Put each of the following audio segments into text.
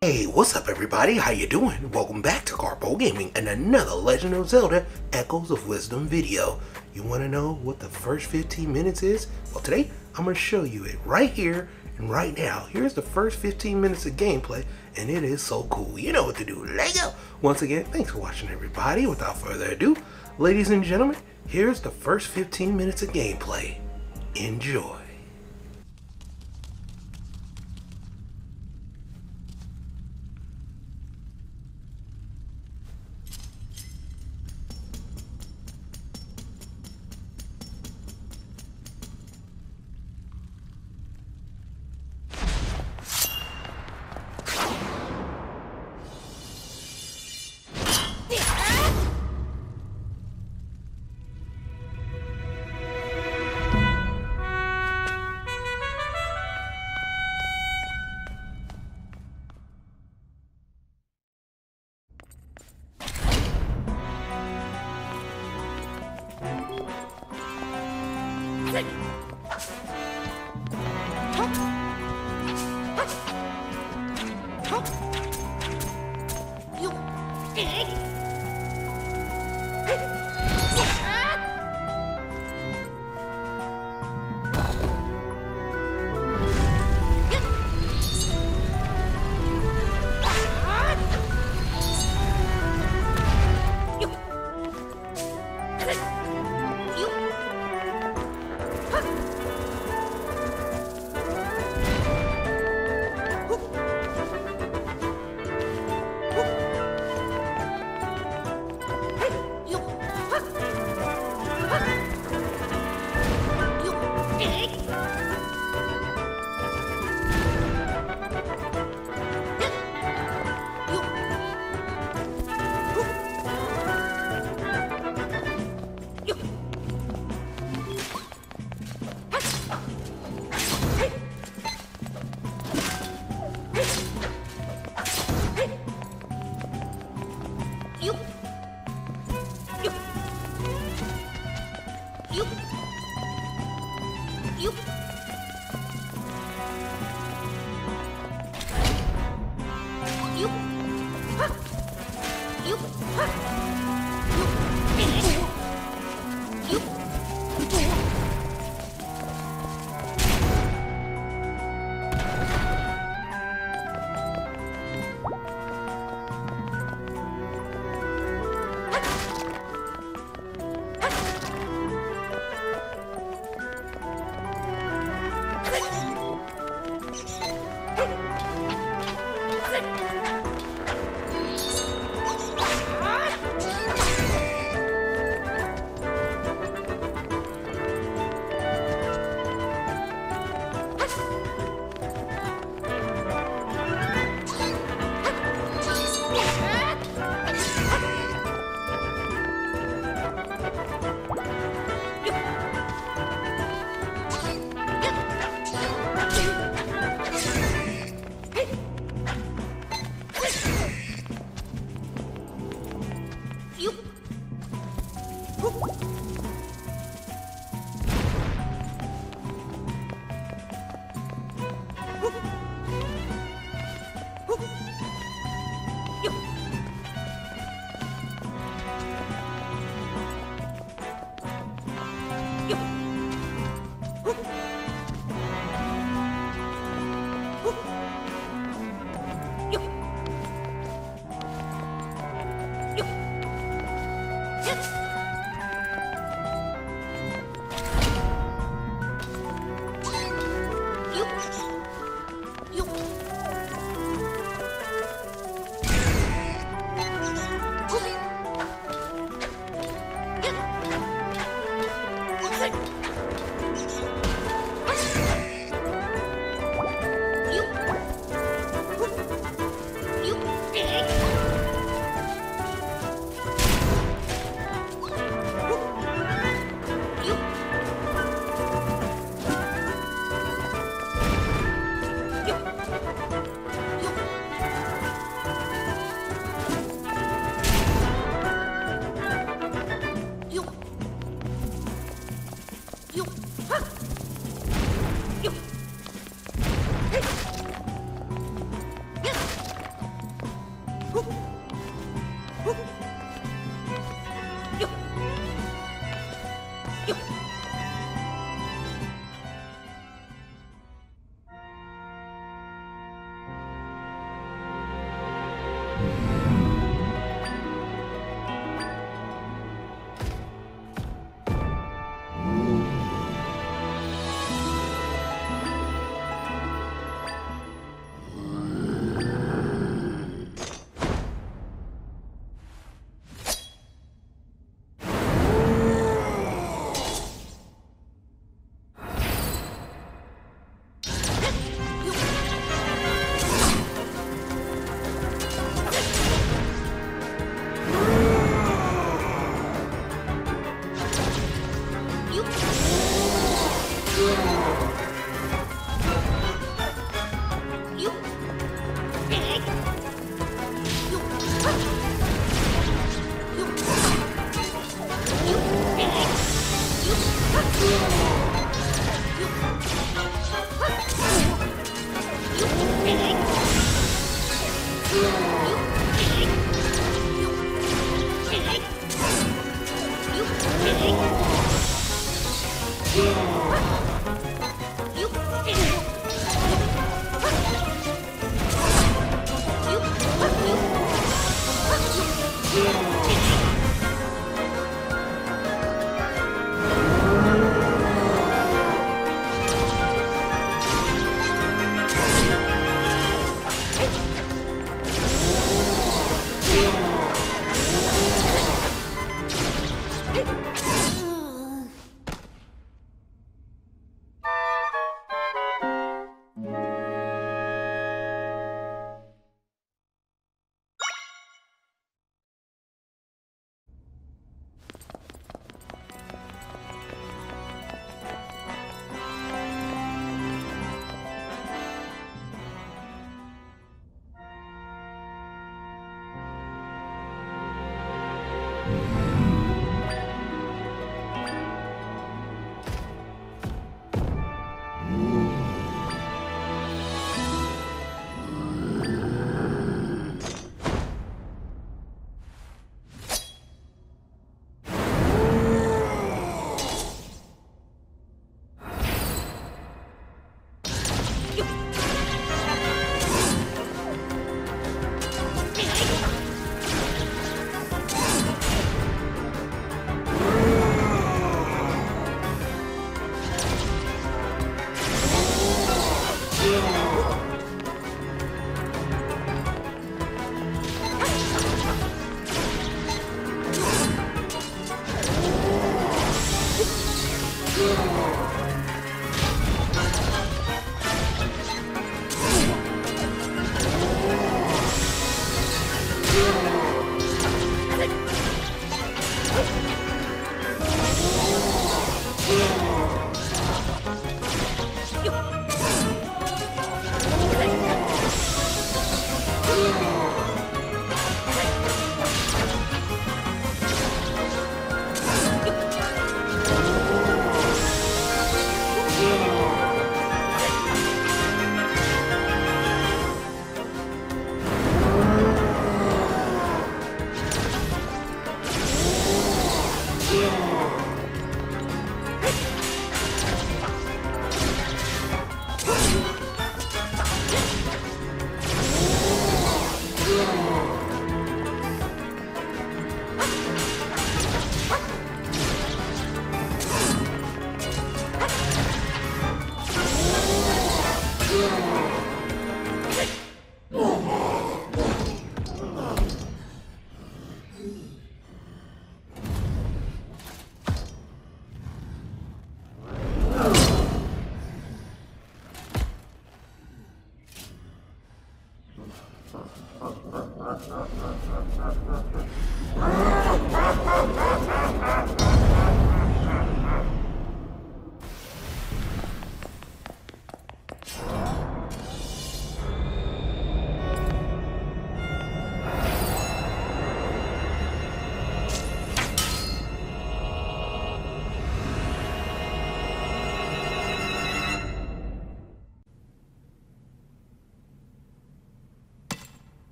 Hey, what's up everybody? How you doing? Welcome back to Karpo Gaming and another Legend of Zelda Echoes of Wisdom video. You want to know what the first 15 minutes is? Well today, I'm going to show you it right here and right now. Here's the first 15 minutes of gameplay and it is so cool. You know what to do. Lego! Once again, thanks for watching everybody. Without further ado, ladies and gentlemen, here's the first 15 minutes of gameplay. Enjoy. Pig? Yup. Yup. Yeah.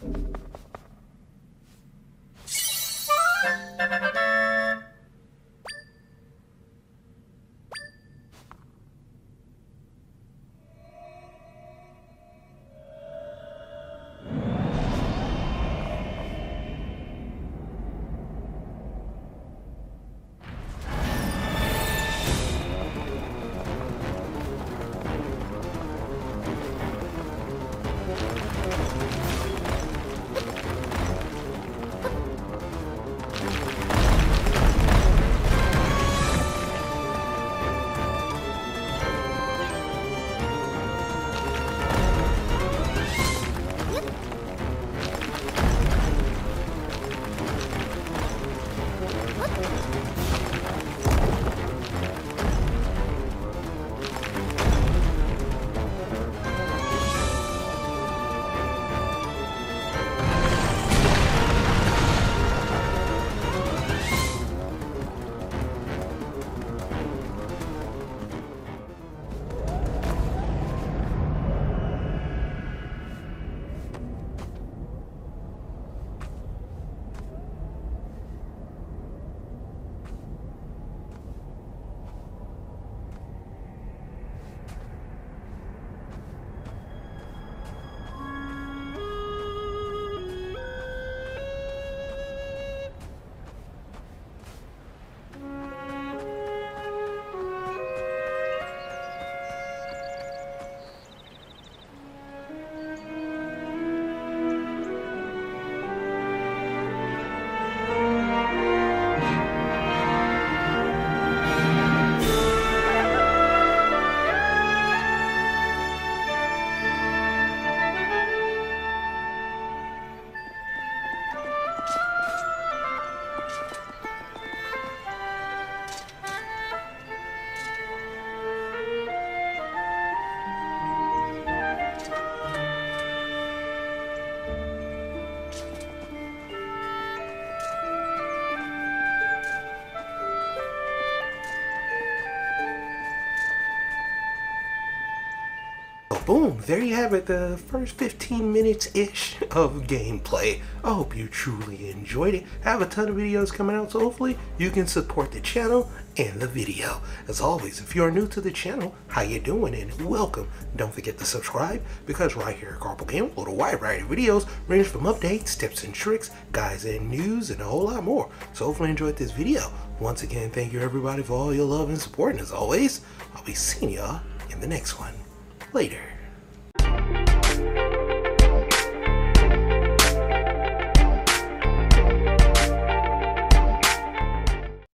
Thank you. Boom, there you have it, the first 15 minutes-ish of gameplay. I hope you truly enjoyed it. I have a ton of videos coming out, so hopefully you can support the channel and the video. As always, if you're new to the channel, how you doing and welcome. Don't forget to subscribe because right here at Karpo Game, a wide variety of videos range from updates, tips and tricks, guys and news, and a whole lot more. So hopefully you enjoyed this video. Once again, thank you everybody for all your love and support, and as always, I'll be seeing y'all in the next one. Later.